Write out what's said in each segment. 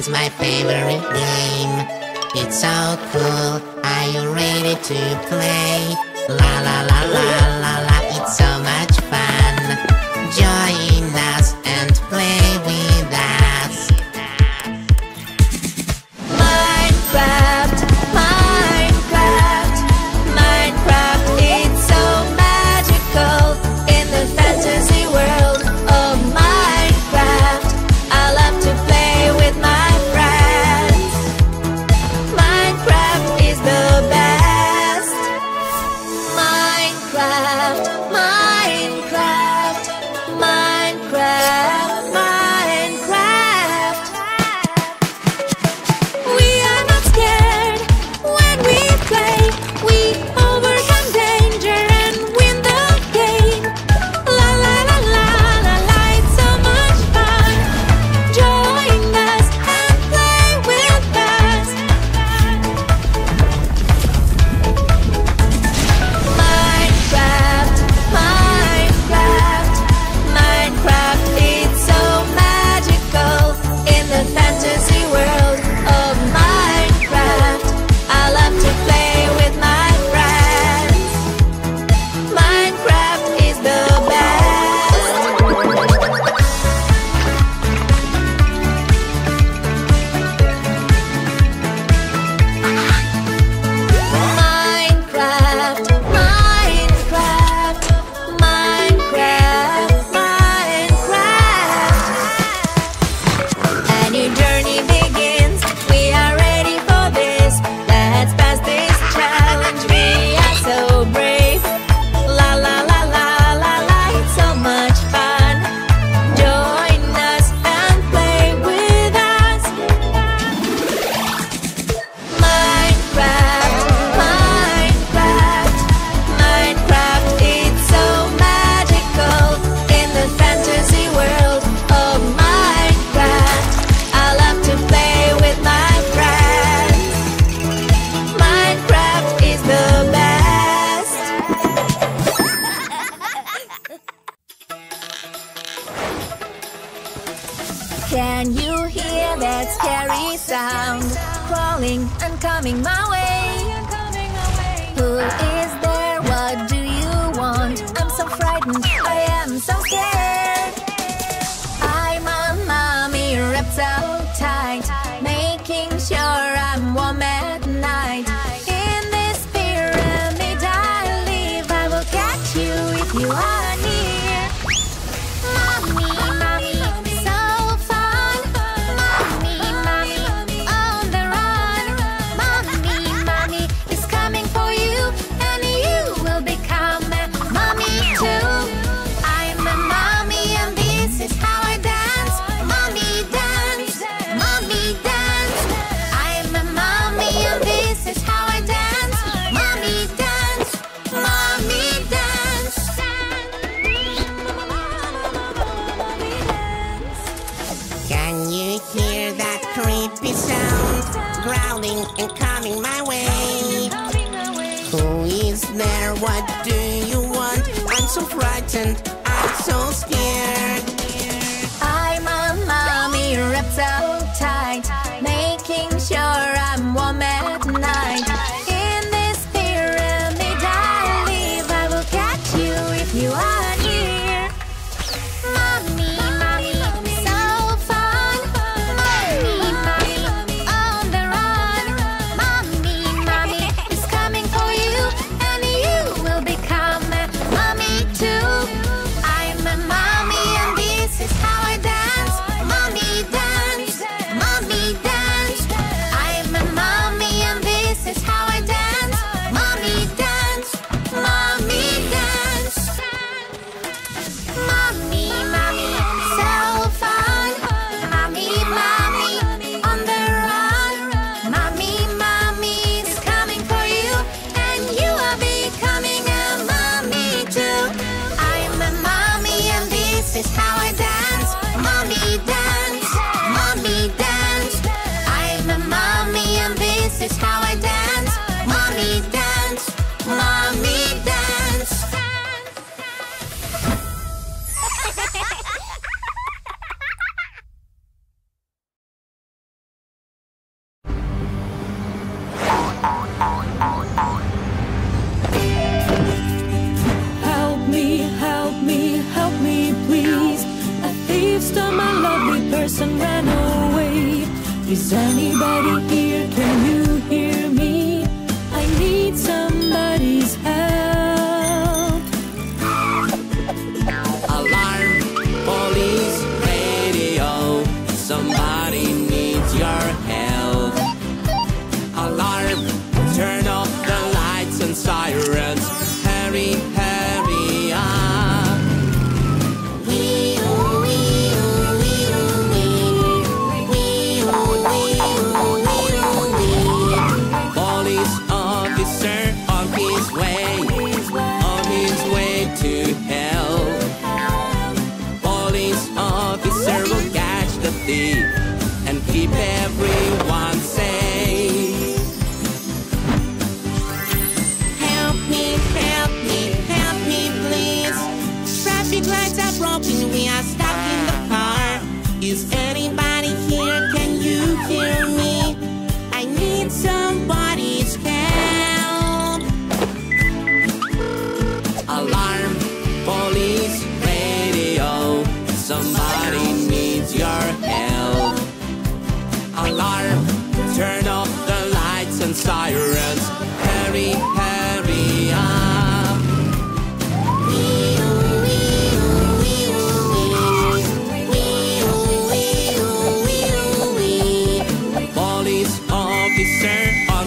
is my favorite game. It's so cool, are you ready to play? La la la la la la, it's so What do you want? I'm so frightened.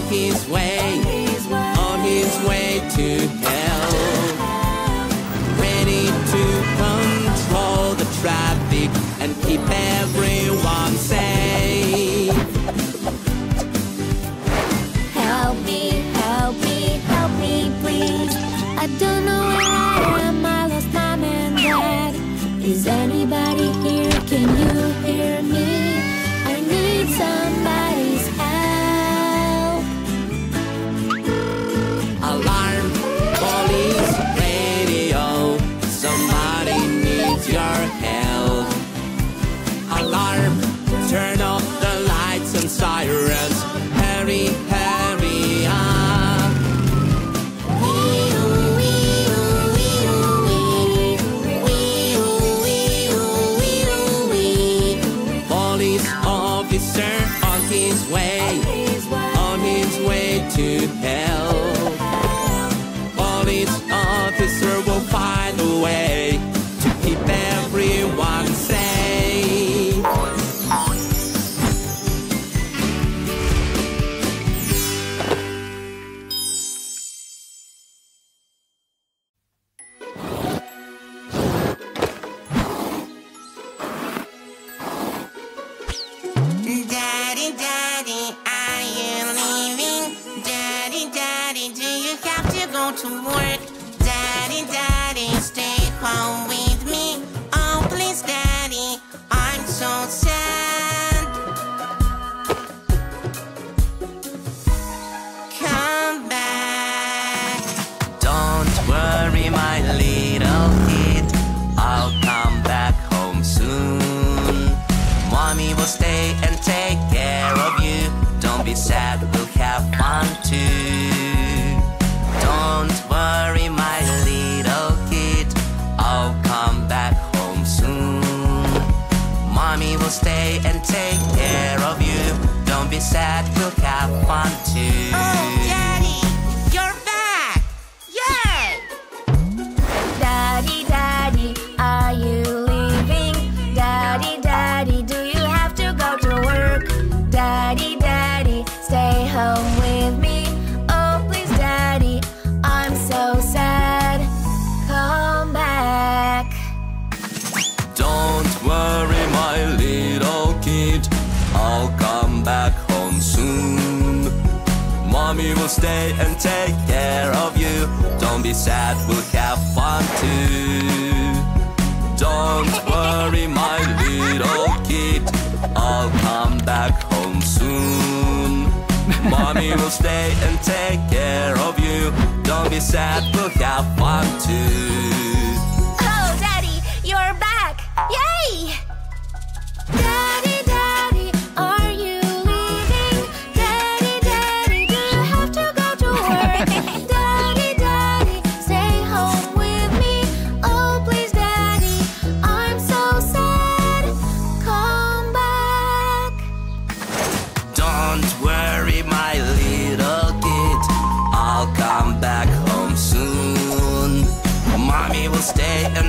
His way,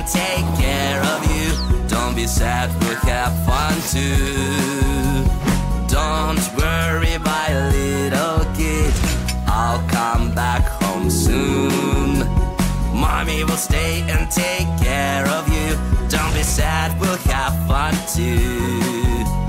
take care of you. Don't be sad, we'll have fun too. Don't worry my little kid. I'll come back home soon. Mommy will stay and take care of you. Don't be sad, we'll have fun too.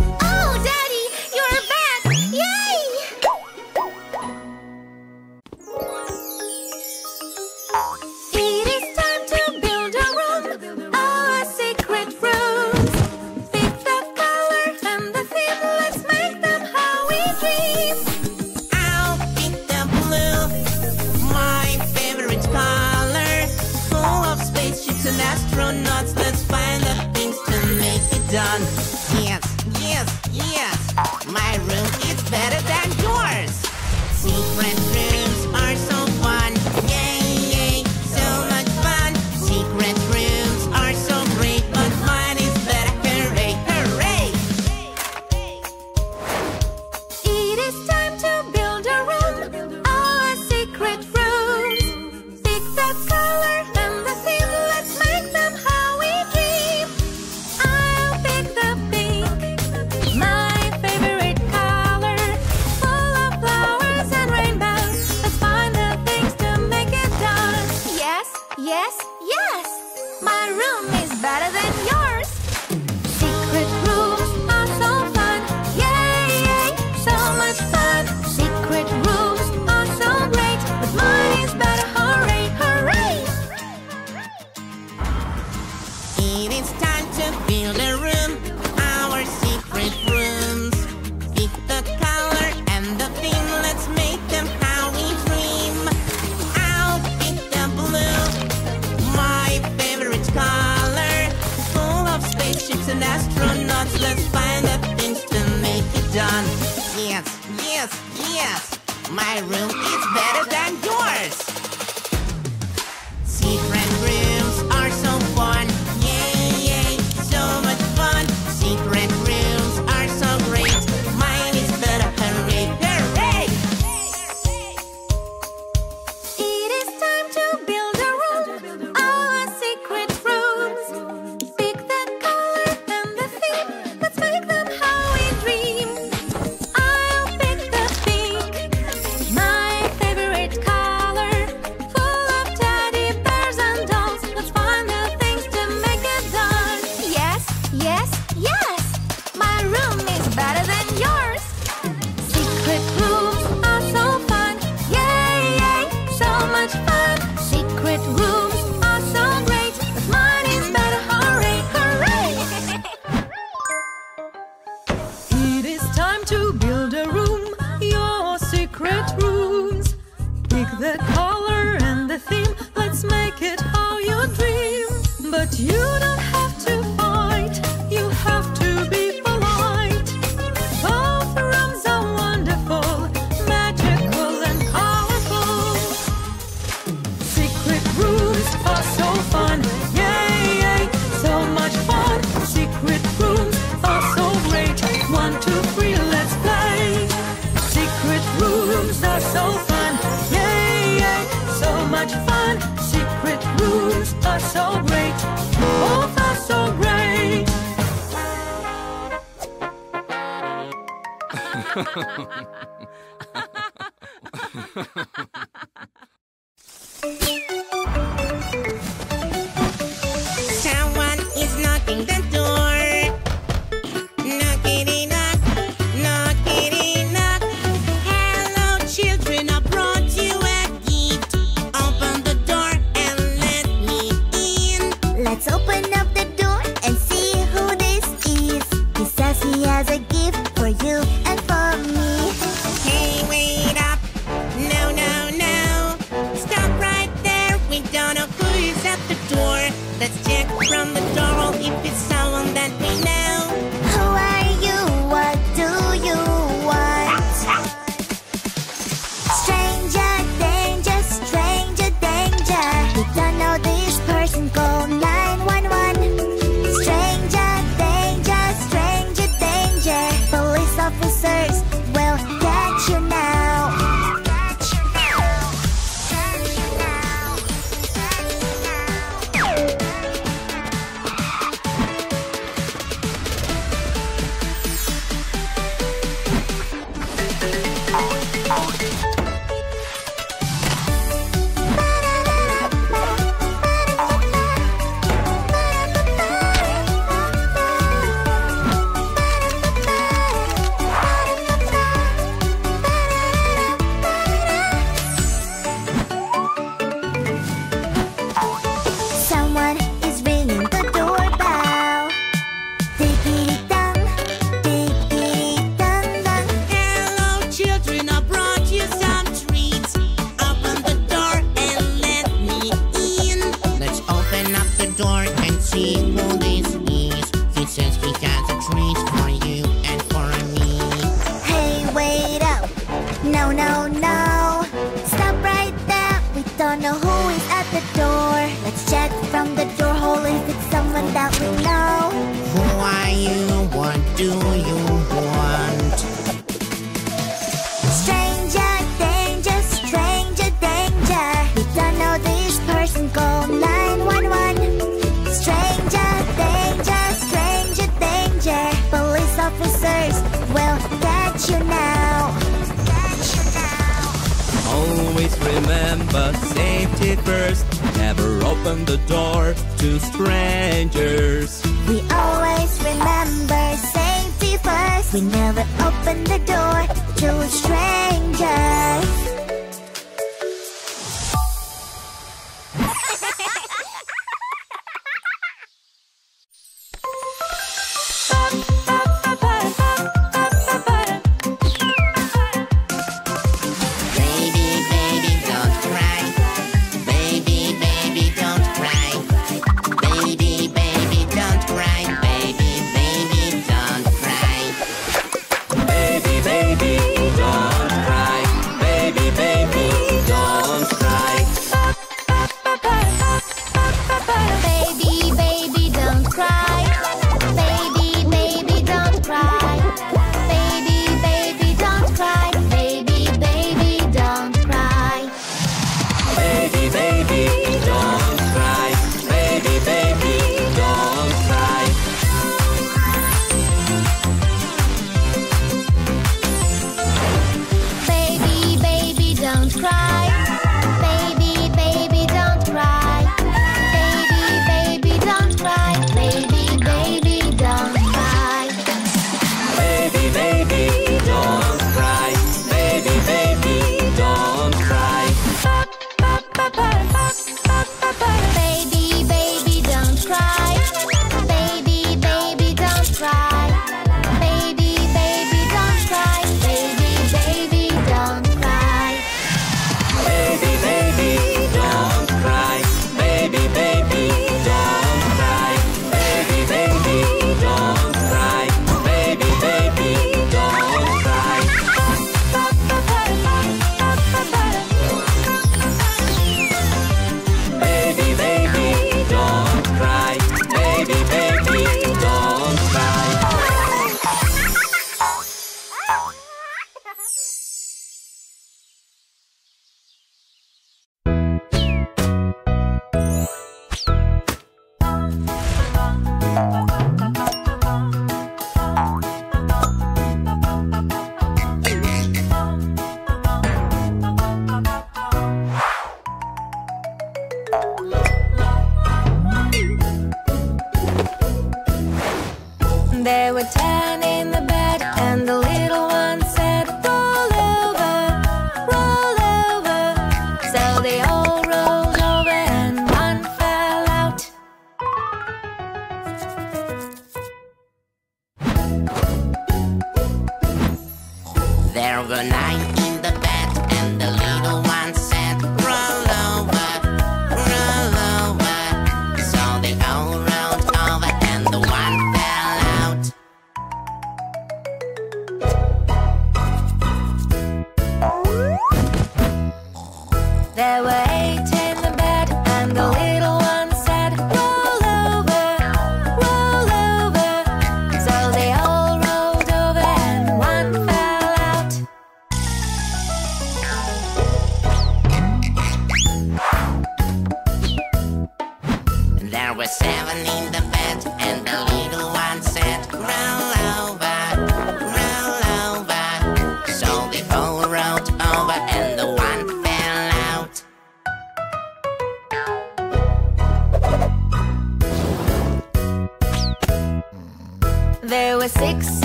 Six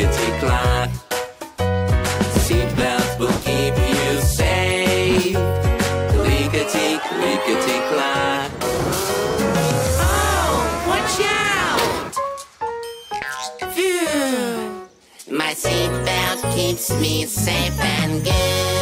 tickets decline. Seatbelts will keep you safe. Lickety, lickety, climb. Oh, watch out! Phew. My seatbelt keeps me safe and good.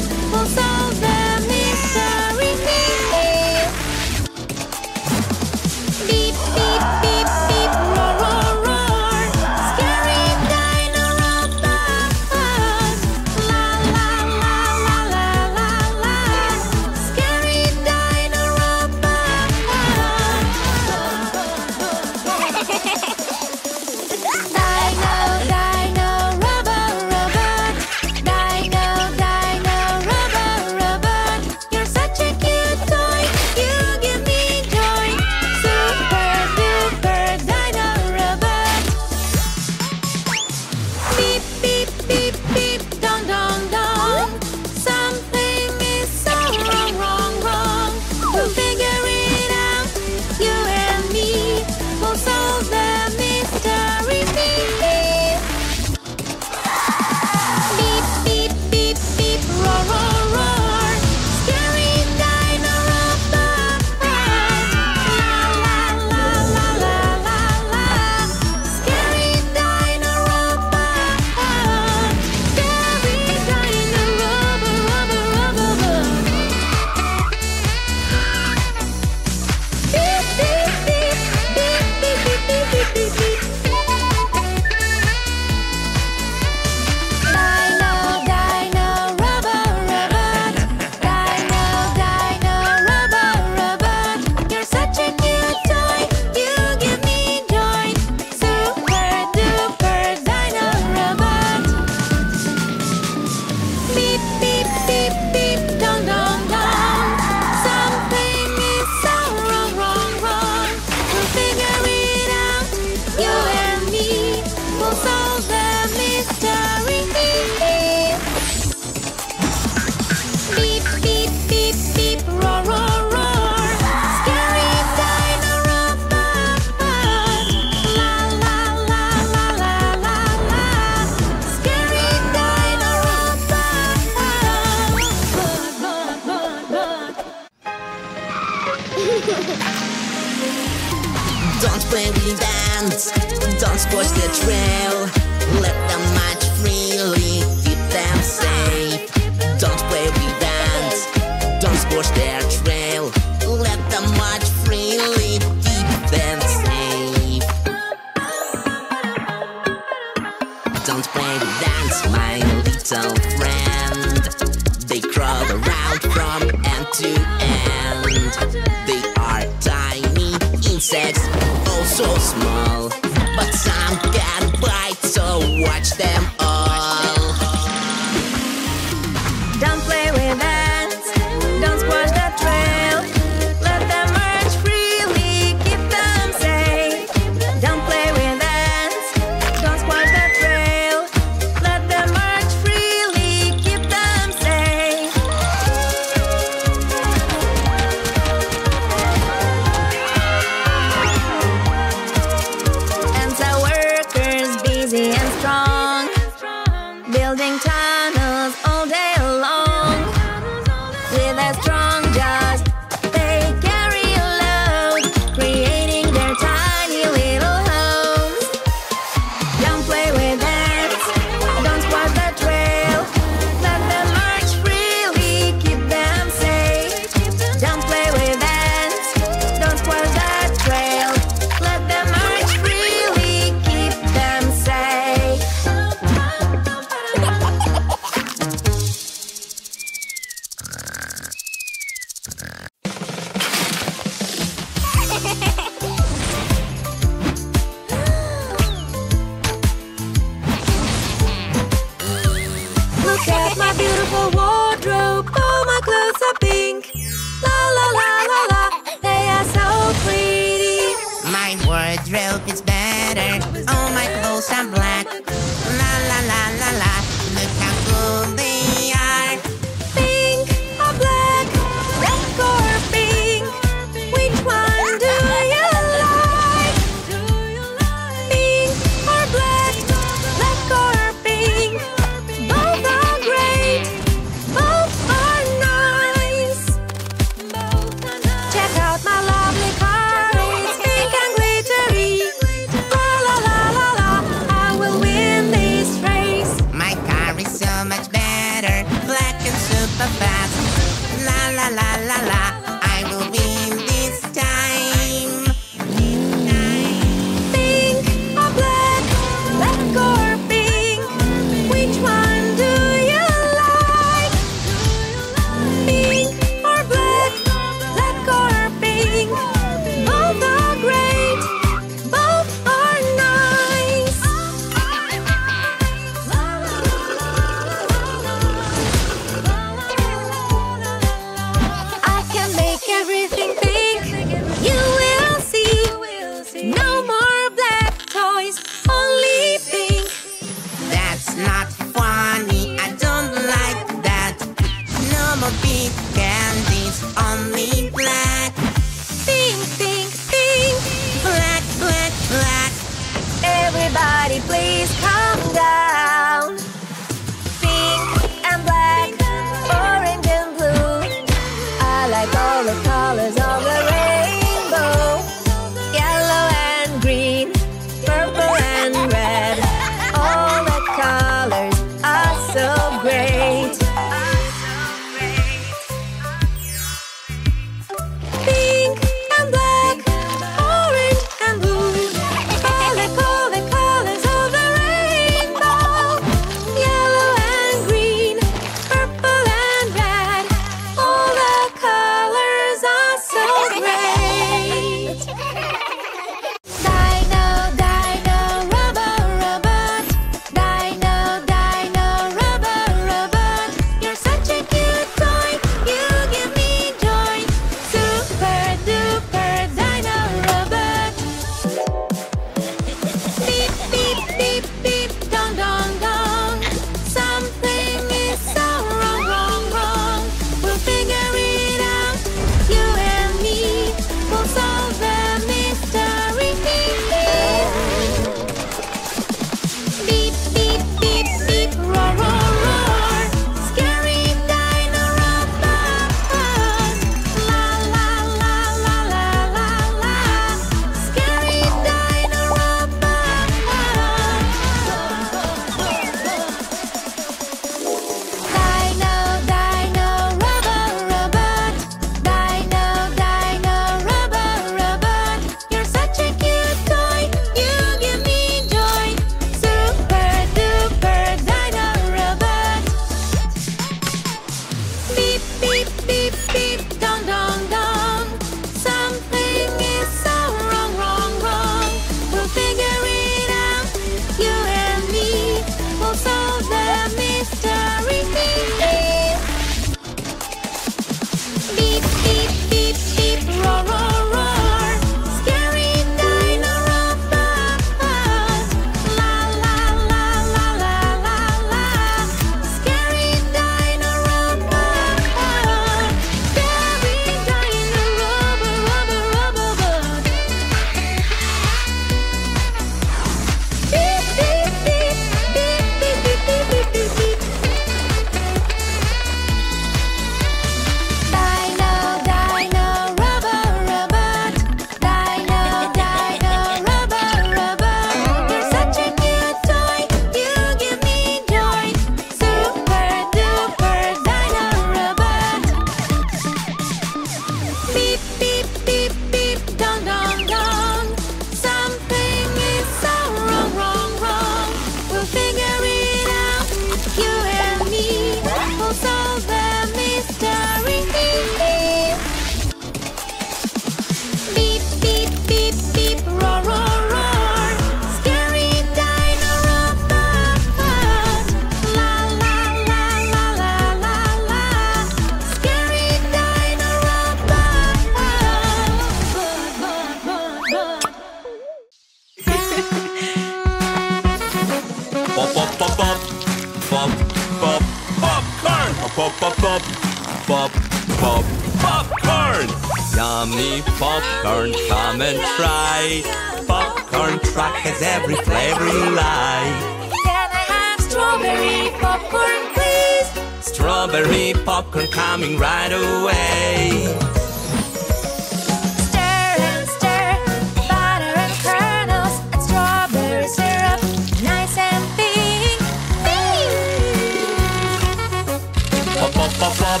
Pop, pop, pop,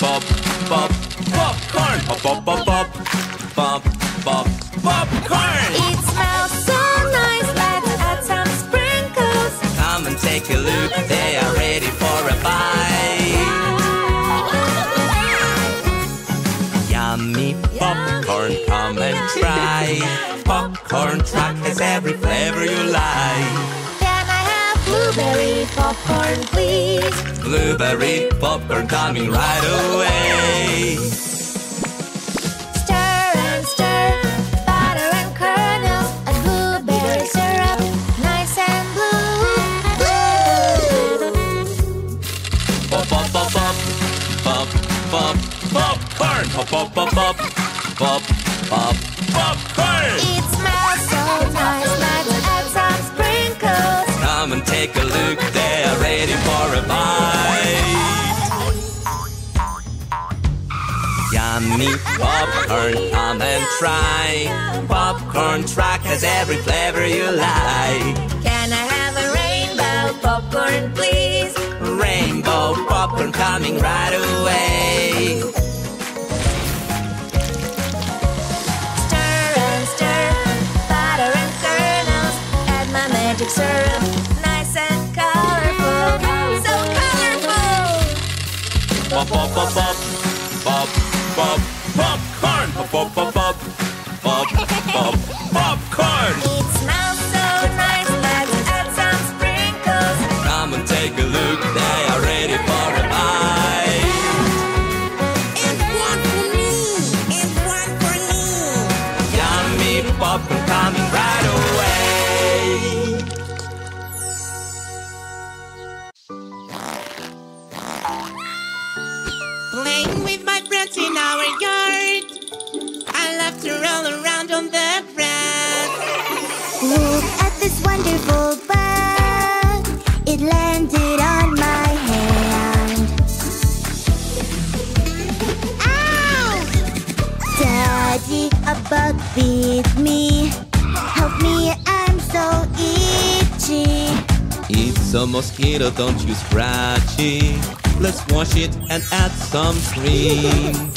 pop, pop, pop, popcorn. Pop, pop, pop, pop, pop, pop, popcorn. It smells so nice. Let's add some sprinkles. Come and take a look, they are ready for a bite. Yummy popcorn, come and try. Popcorn truck has every flavor you like. Can I have blueberry popcorn, please? Blueberry popcorn coming right away. Stir and stir, butter and kernels and blueberry syrup, nice and blue. Pop, pop, pop, pop, pop, pop, popcorn. Pop, pop, pop, pop, pop, pop, popcorn. It take a look, they are ready for a bite. Yummy popcorn, come and try. Popcorn truck has every flavor you like. Can I have a rainbow popcorn, please? Rainbow popcorn coming right away. Stir and Pop, pop, pop, pop, pop, pop, popcorn. Pop, pop, pop, wonderful bug. It landed on my hand. Ow! Daddy, a bug bit me. Help me, I'm so itchy. It's a mosquito, don't you scratch it. Let's wash it and add some cream.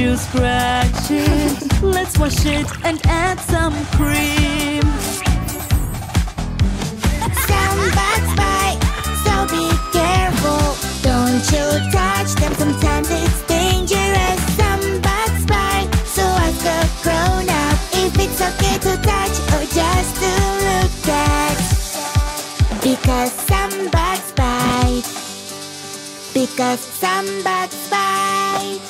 You scratch it. Let's wash it and add some cream. Some bugs bite, so be careful. Don't you touch them, sometimes it's dangerous. Some bugs bite, so ask a grown up if it's okay to touch or just to look at. Because some bugs bite. Because some bugs bite.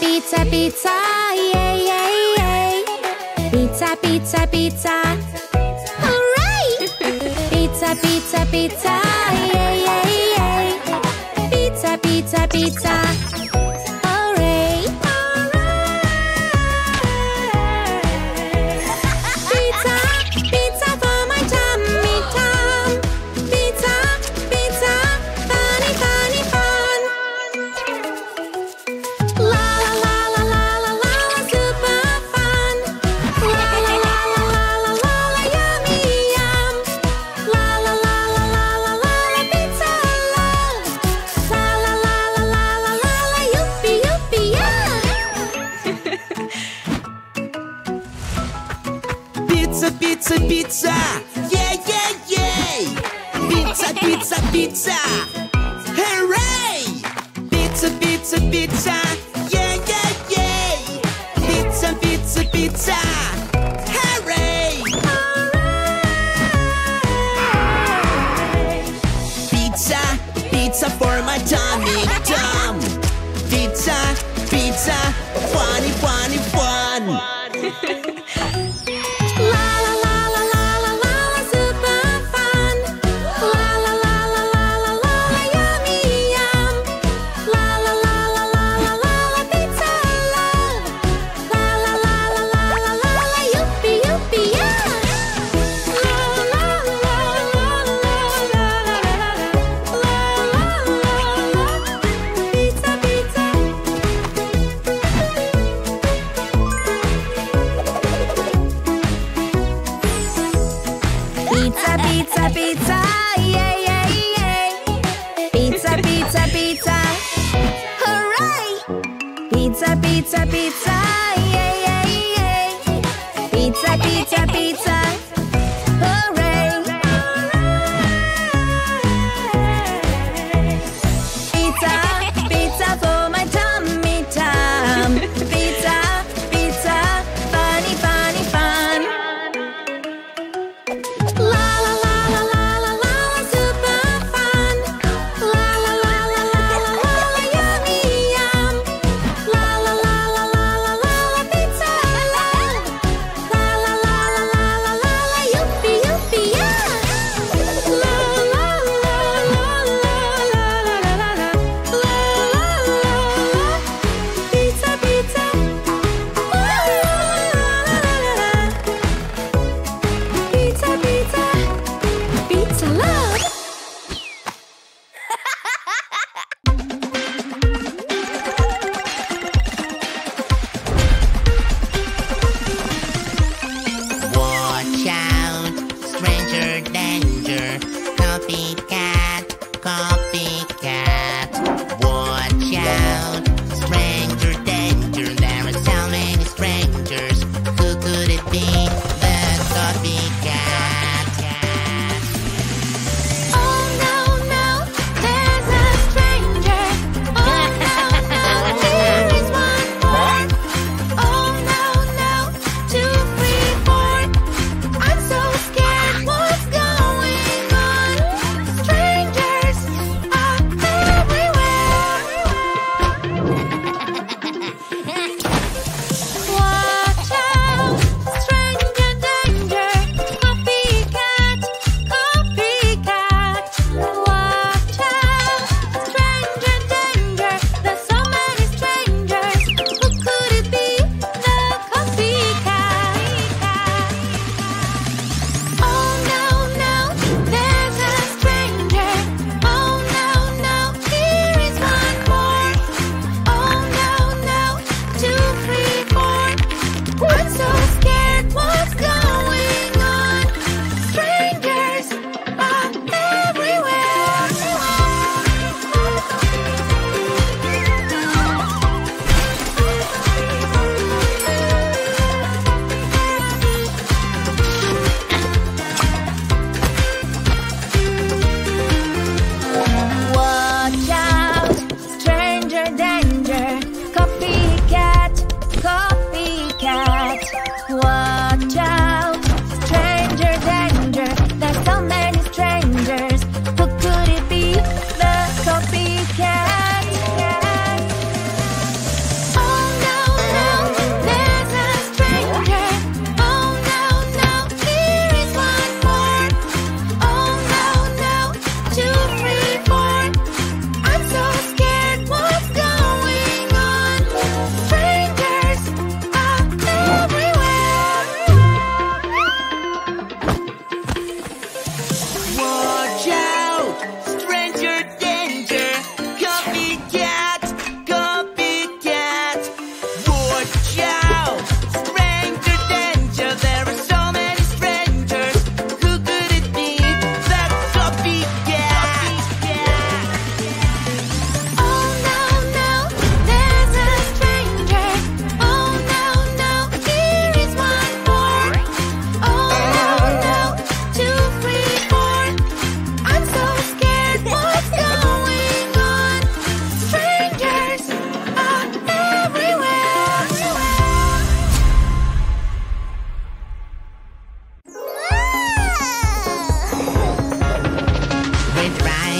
Pizza, pizza, yay, yay, yay. Pizza, pizza, pizza. Hooray! Pizza, pizza, pizza, yay, yay, yay.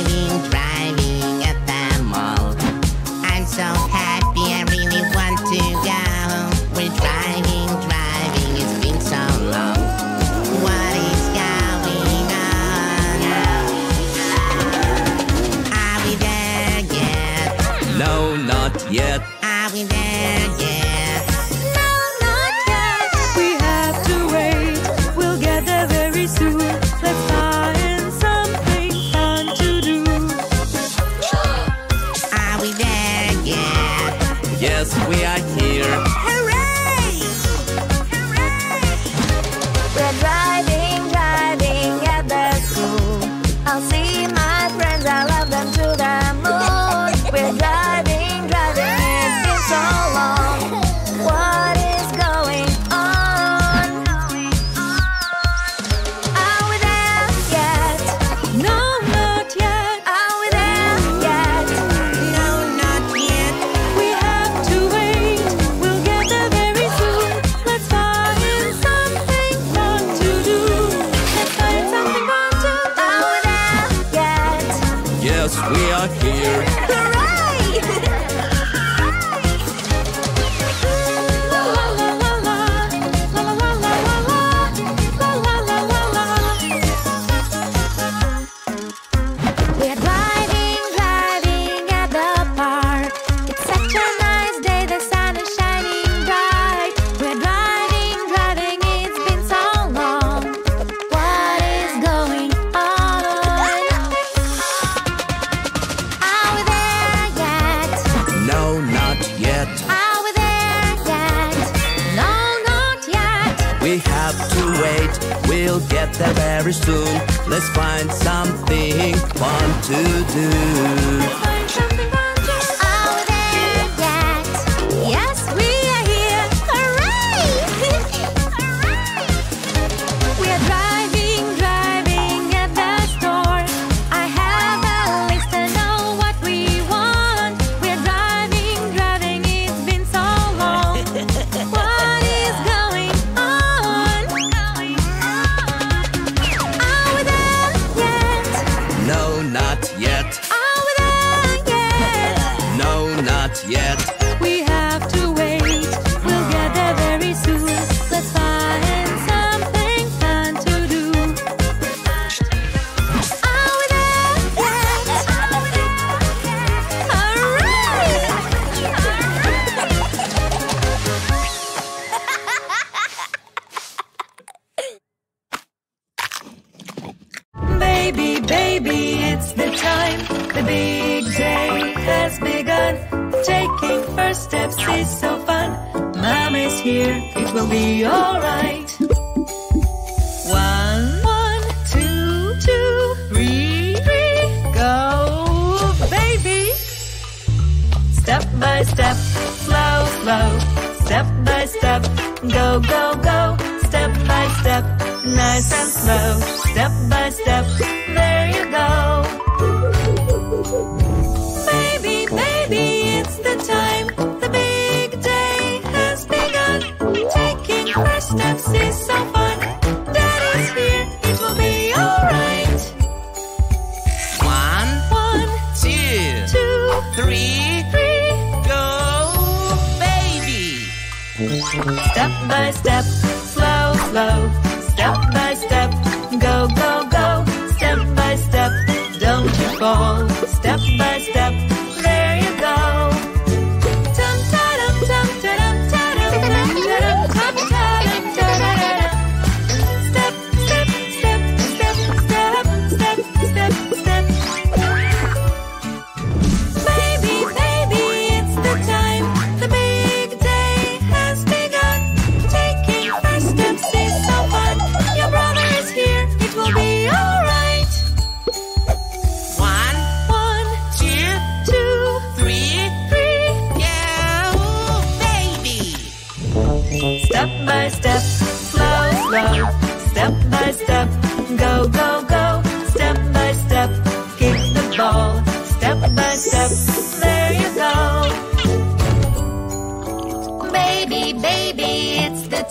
shining. Step by step, there you go. Baby, baby, it's the time. The big day has begun. Taking first steps is so fun. Daddy's here, it will be alright. One, one, two, two, three, three, go, baby. Step by step, slow, slow, step by go, go, go, step by step, don't you fall.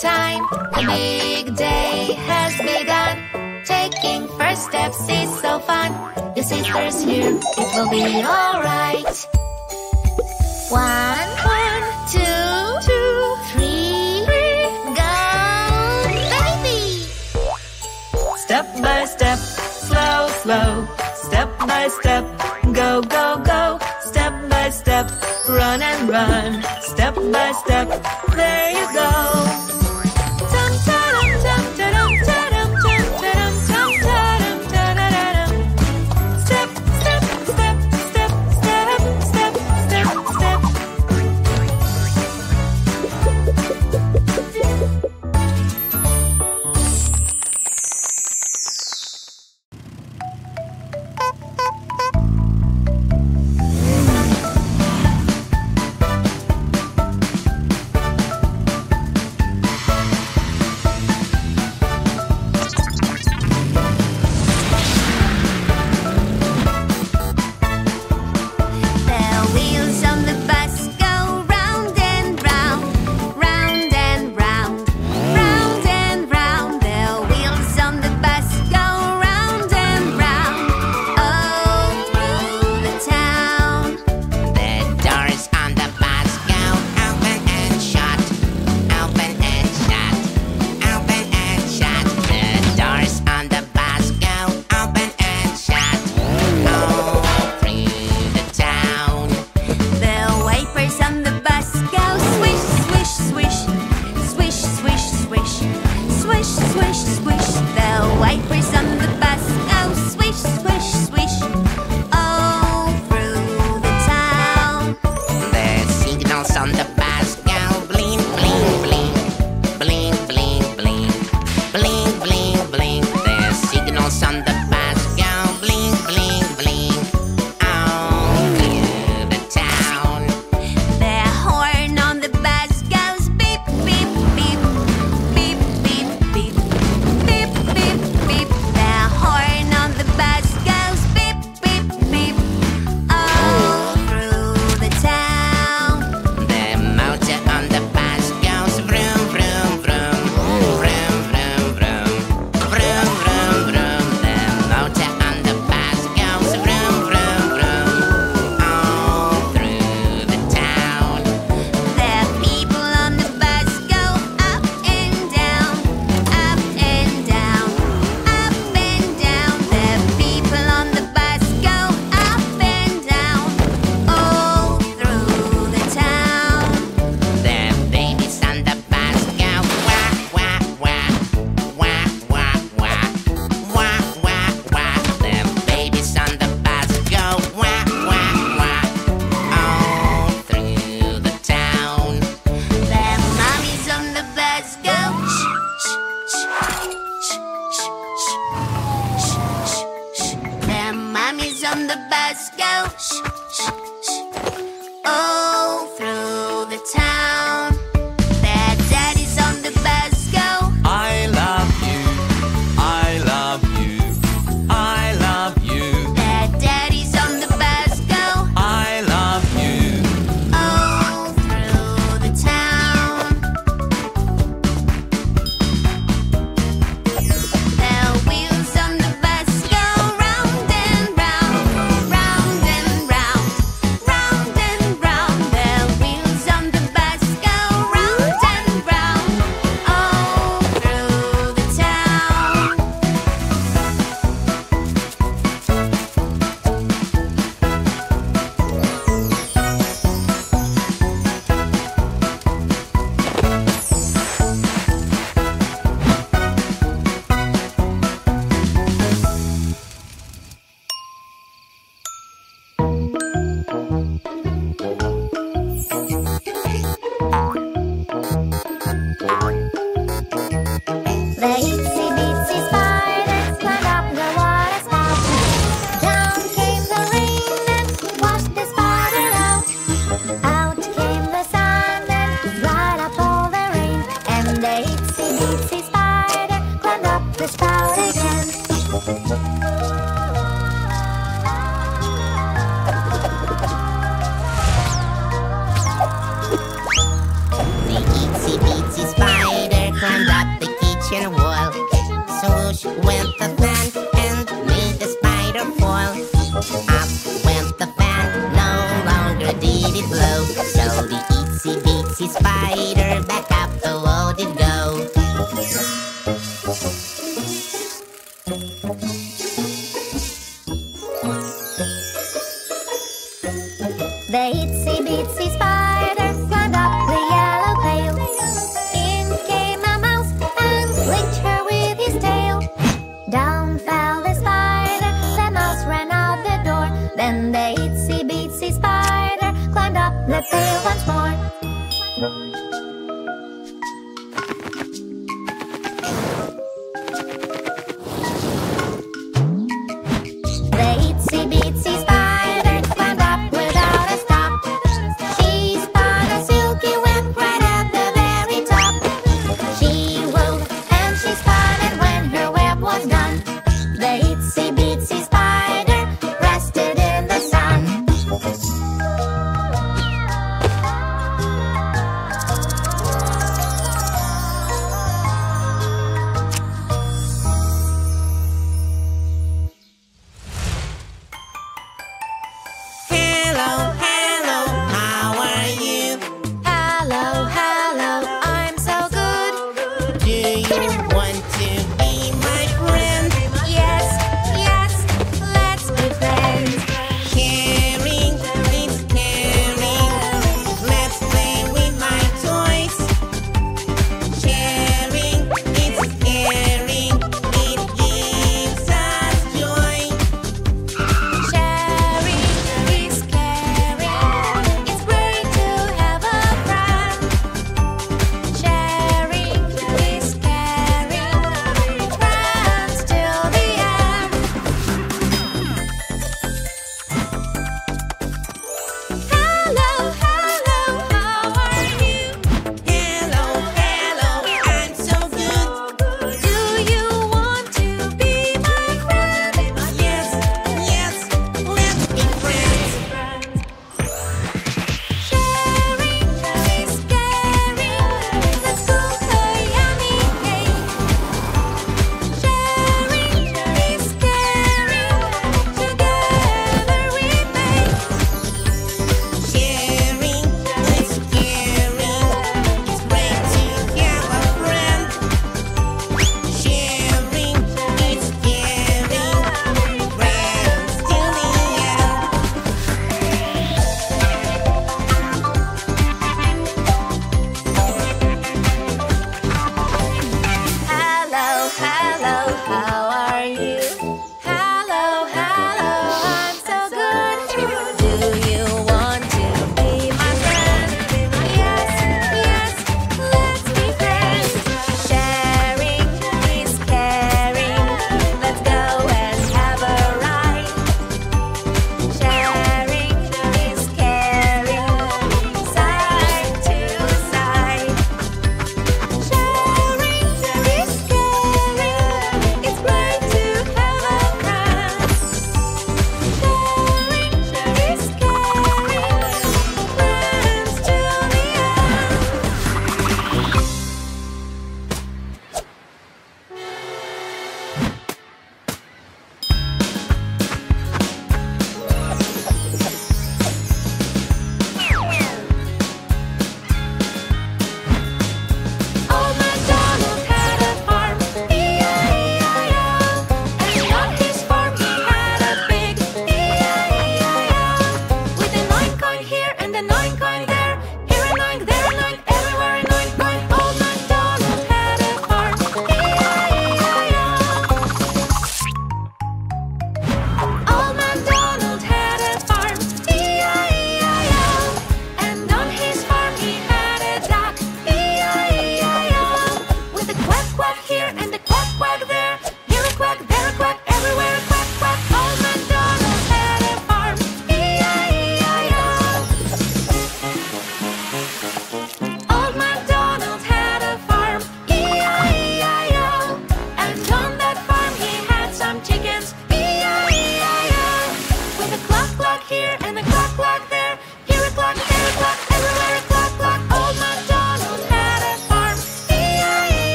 time. A big day has begun. Taking first steps is so fun. Your sister's here, it will be alright.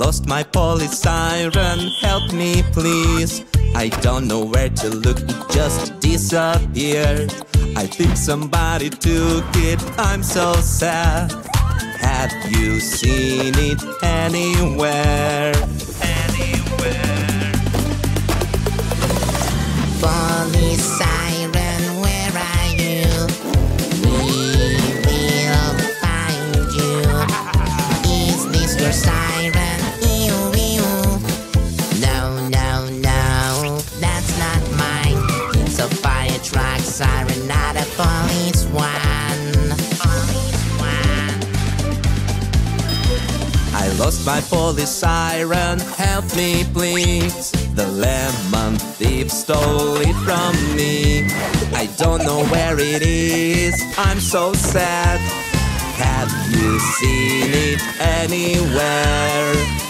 lost my police siren, help me please. I don't know where to look, it just disappeared I think somebody took it, I'm so sad. Have you seen it anywhere? my police siren, help me please. The lemon thief stole it from me. I don't know where it is, I'm so sad. Have you seen it anywhere?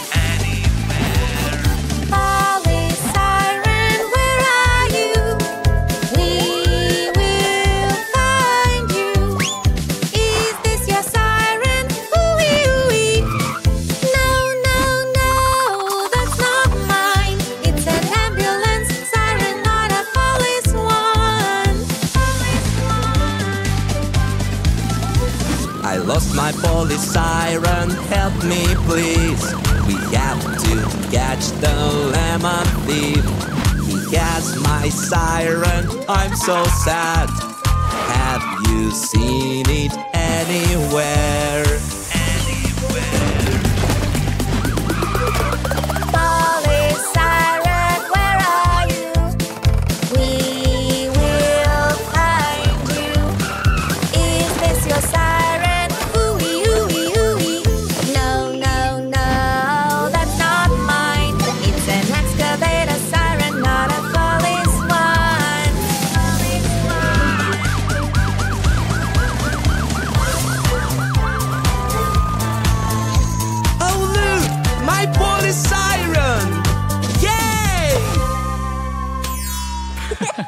lost my police siren, help me please. We have to catch the lemon thief. He has my siren, I'm so sad. Have you seen it anywhere?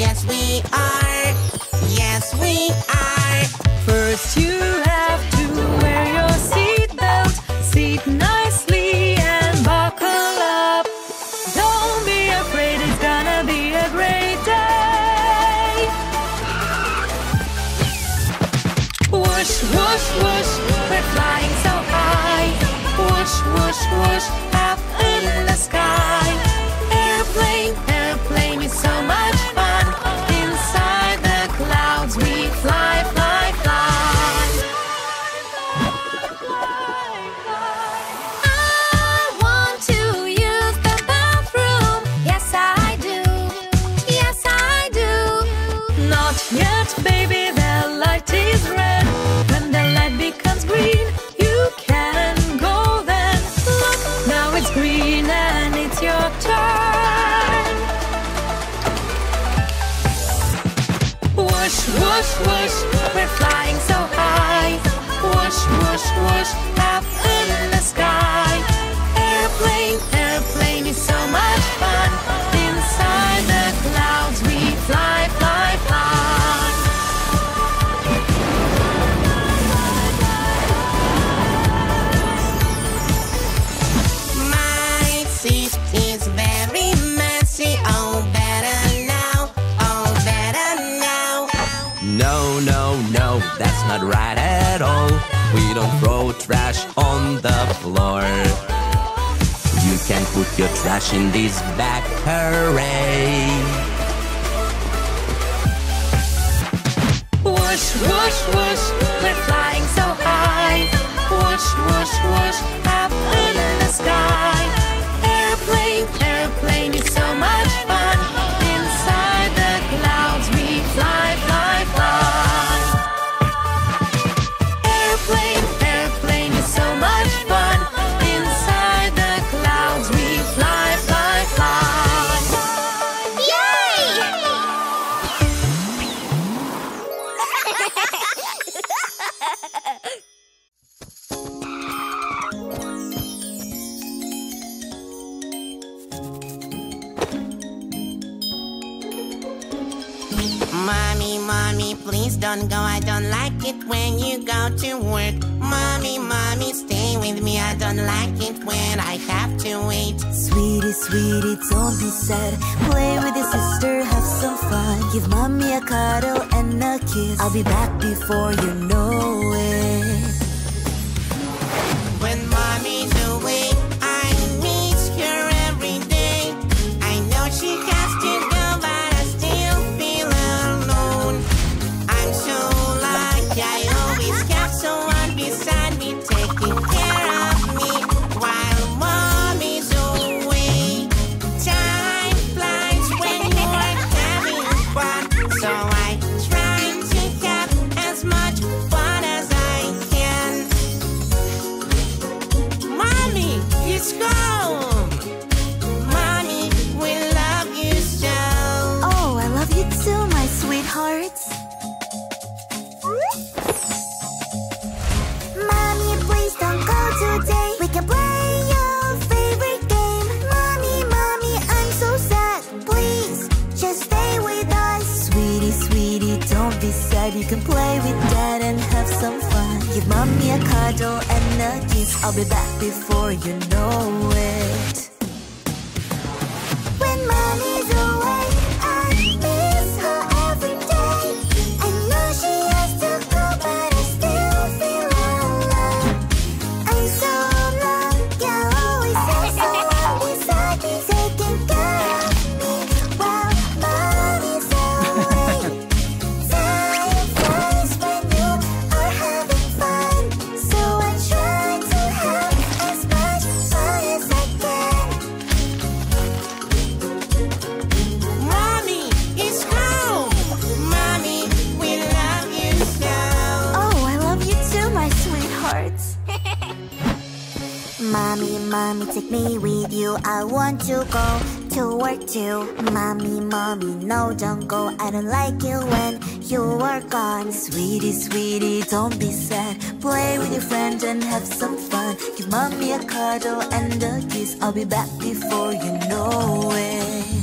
Yes, we are. Yes, we are. You're trashing these back, hooray. Whoosh, whoosh, whoosh, we're flying so high. Whoosh, whoosh, whoosh, up in the sky. I'll be back before you. You can play with dad and have some fun. Give mommy a cuddle and a kiss. I'll be back before you know it. to go to work too. Mommy, mommy, no, don't go. I don't like it when you are gone Sweetie, sweetie, don't be sad. Play with your friends and have some fun. Give mommy a cuddle and a kiss. I'll be back before you know it.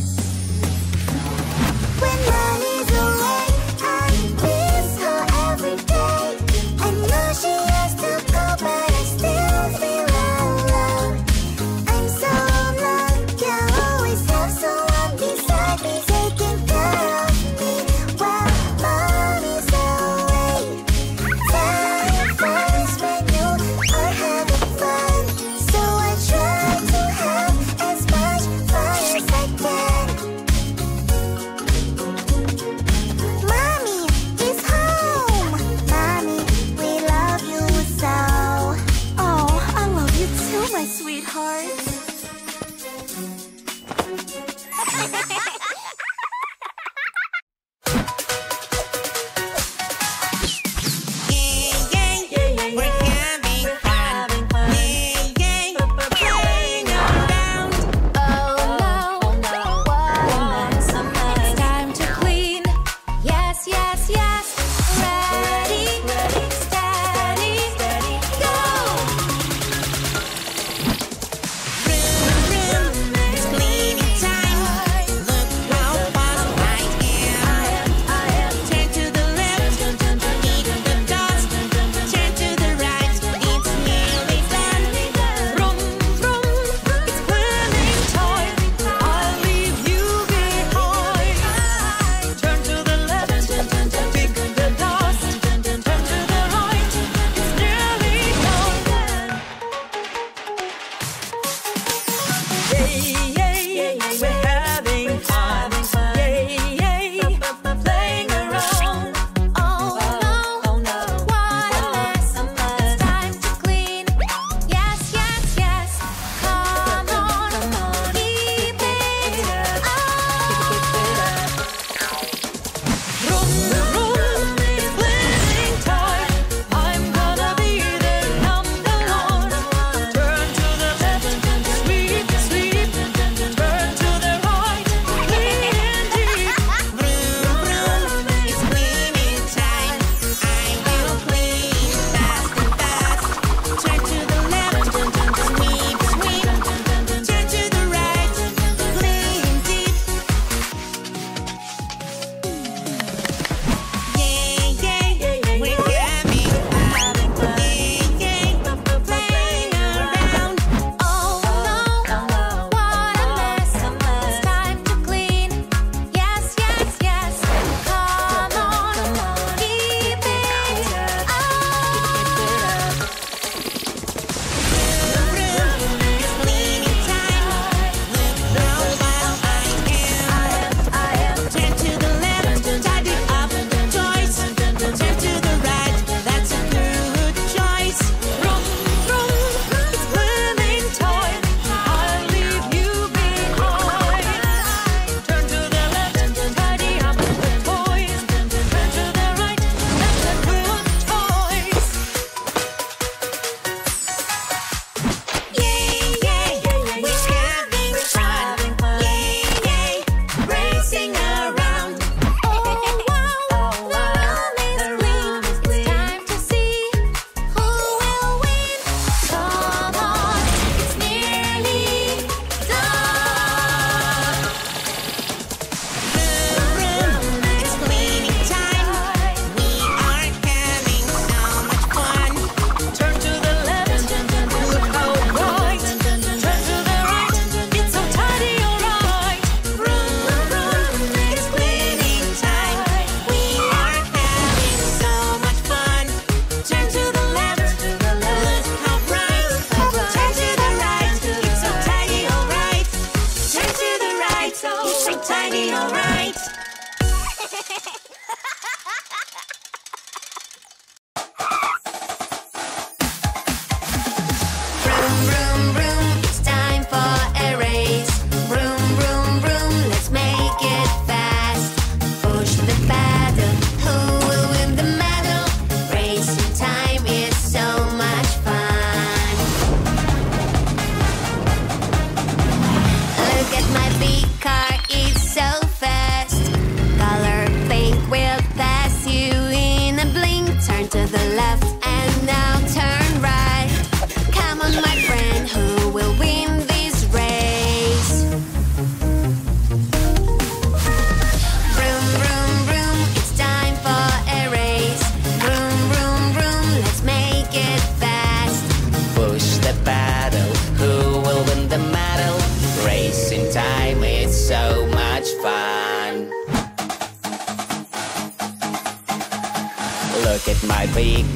Look at my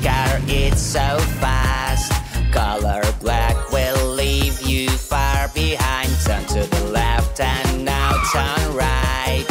car, it's so fast. Color black will leave you far behind. Turn to the left and now turn right.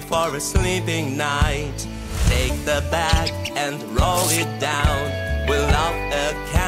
for a sleeping night. Take the bag and roll it down. We'll love a cat.